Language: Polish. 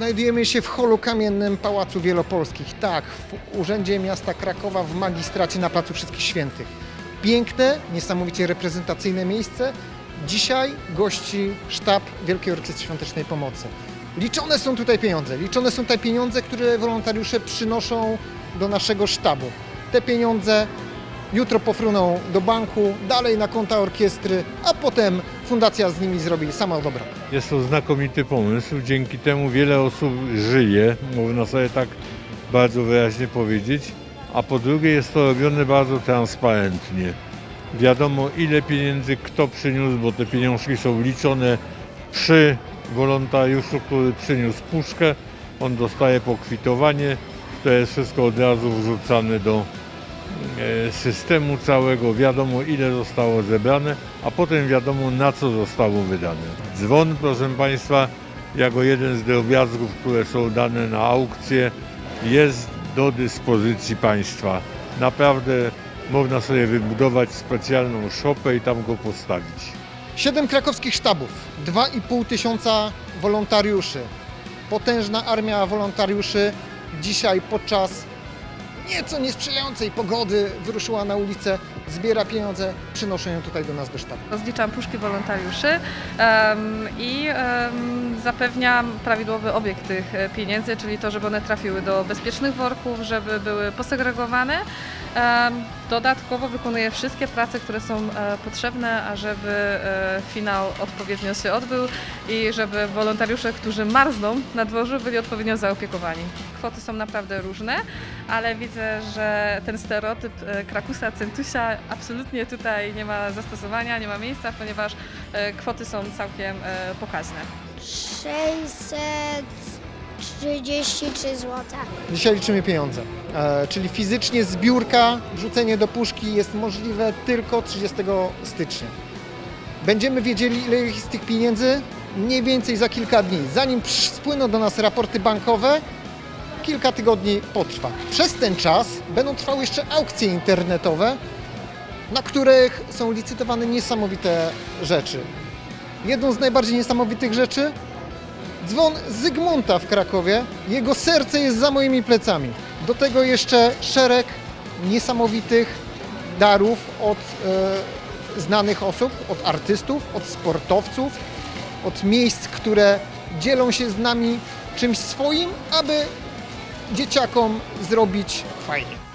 Znajdujemy się w holu kamiennym Pałacu Wielopolskich. Tak, w Urzędzie Miasta Krakowa w magistracie na Placu Wszystkich Świętych. Piękne, niesamowicie reprezentacyjne miejsce. Dzisiaj gości sztab Wielkiej Orkiestry Świątecznej Pomocy. Liczone są tutaj pieniądze. Liczone są tutaj pieniądze, które wolontariusze przynoszą do naszego sztabu. Te pieniądze jutro pofruną do banku, dalej na konta orkiestry, a potem fundacja z nimi zrobi samo dobro. Jest to znakomity pomysł. Dzięki temu wiele osób żyje, można sobie tak bardzo wyraźnie powiedzieć. A po drugie jest to robione bardzo transparentnie. Wiadomo ile pieniędzy kto przyniósł, bo te pieniążki są liczone przy wolontariuszu, który przyniósł puszkę. On dostaje pokwitowanie. To jest wszystko od razu wrzucane do systemu całego. Wiadomo ile zostało zebrane, a potem wiadomo na co zostało wydane. Dzwon, proszę Państwa, jako jeden z drobiazgów, które są dane na aukcję, jest do dyspozycji Państwa. Naprawdę można sobie wybudować specjalną szopę i tam go postawić. Siedem krakowskich sztabów, 2,5 tysiąca wolontariuszy, potężna armia wolontariuszy dzisiaj podczas nieco niesprzyjającej pogody wyruszyła na ulicę, zbiera pieniądze, przynoszą ją tutaj do nas do sztabu. Rozliczam puszki wolontariuszy em, i em, zapewniam prawidłowy obieg tych e, pieniędzy, czyli to, żeby one trafiły do bezpiecznych worków, żeby były posegregowane. Em, Dodatkowo wykonuję wszystkie prace, które są e, potrzebne, ażeby e, finał odpowiednio się odbył i żeby wolontariusze, którzy marzną na dworzu, byli odpowiednio zaopiekowani. Kwoty są naprawdę różne, ale widzę, że ten stereotyp e, Krakusa, Centusia absolutnie tutaj nie ma zastosowania, nie ma miejsca, ponieważ kwoty są całkiem pokaźne. 600 33 zł. Dzisiaj liczymy pieniądze, e, czyli fizycznie z biurka wrzucenie do puszki jest możliwe tylko 30 stycznia. Będziemy wiedzieli, ile jest tych pieniędzy mniej więcej za kilka dni. Zanim spłyną do nas raporty bankowe, kilka tygodni potrwa. Przez ten czas będą trwały jeszcze aukcje internetowe, na których są licytowane niesamowite rzeczy. Jedną z najbardziej niesamowitych rzeczy dzwon Zygmunta w Krakowie. Jego serce jest za moimi plecami. Do tego jeszcze szereg niesamowitych darów od e, znanych osób, od artystów, od sportowców, od miejsc, które dzielą się z nami czymś swoim, aby dzieciakom zrobić fajnie.